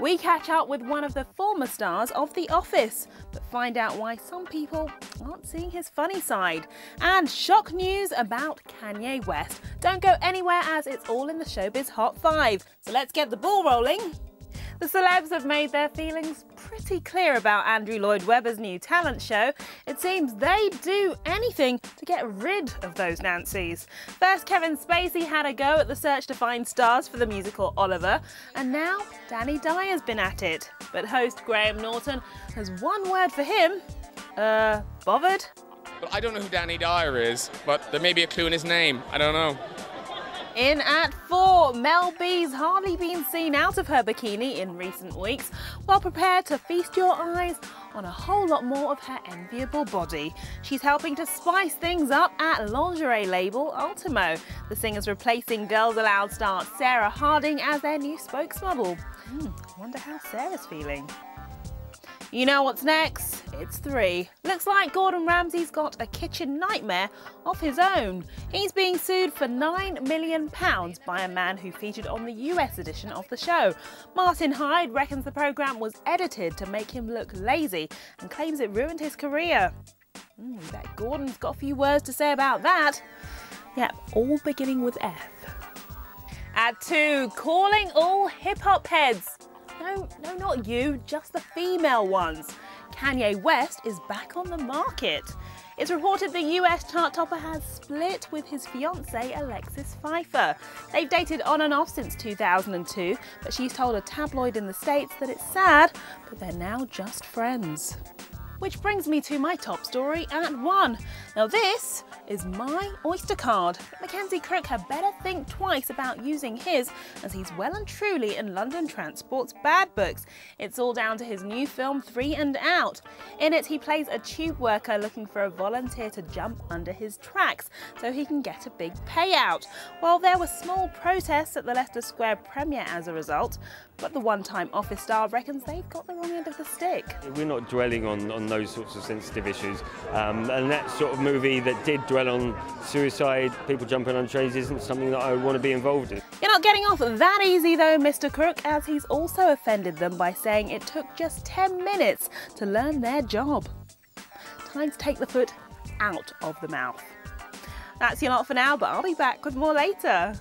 we catch up with one of the former stars of The Office, but find out why some people aren't seeing his funny side. And shock news about Kanye West. Don't go anywhere as it's all in the Showbiz Hot 5. So let's get the ball rolling. The celebs have made their feelings pretty clear about Andrew Lloyd Webber's new talent show. It seems they'd do anything to get rid of those Nancys. First, Kevin Spacey had a go at the search to find stars for the musical Oliver, and now Danny Dyer's been at it. But host Graham Norton has one word for him uh, bothered? Well, I don't know who Danny Dyer is, but there may be a clue in his name. I don't know. In at four, Mel B's hardly been seen out of her bikini in recent weeks, while prepared to feast your eyes on a whole lot more of her enviable body. She's helping to spice things up at lingerie label Ultimo. The singer's replacing Girls Aloud star Sarah Harding as their new spokesmodel. Hmm, wonder how Sarah's feeling. You know what's next? It's three. Looks like Gordon Ramsay's got a kitchen nightmare of his own. He's being sued for £9 million by a man who featured on the US edition of the show. Martin Hyde reckons the programme was edited to make him look lazy and claims it ruined his career. Mm, bet Gordon's got a few words to say about that. Yep, all beginning with F. At two, calling all hip hop heads. No, no, not you, just the female ones. Kanye West is back on the market. It's reported the US chart topper has split with his fiancée Alexis Phifer. They've dated on and off since 2002, but she's told a tabloid in the States that it's sad, but they're now just friends. Which brings me to my top story at one. Now this is my Oyster card. Mackenzie Crook had better think twice about using his as he's well and truly in London Transport's bad books. It's all down to his new film Three and Out. In it he plays a tube worker looking for a volunteer to jump under his tracks so he can get a big payout. While there were small protests at the Leicester Square premiere as a result, but the one-time office star reckons they've got the wrong end of the stick. We're not dwelling on, on those sorts of sensitive issues. Um, and that sort of movie that did dwell on suicide, people jumping on trains, isn't something that I want to be involved in. You're not getting off that easy though, Mr. Crook, as he's also offended them by saying it took just 10 minutes to learn their job. Time to take the foot out of the mouth. That's your lot for now, but I'll be back with more later.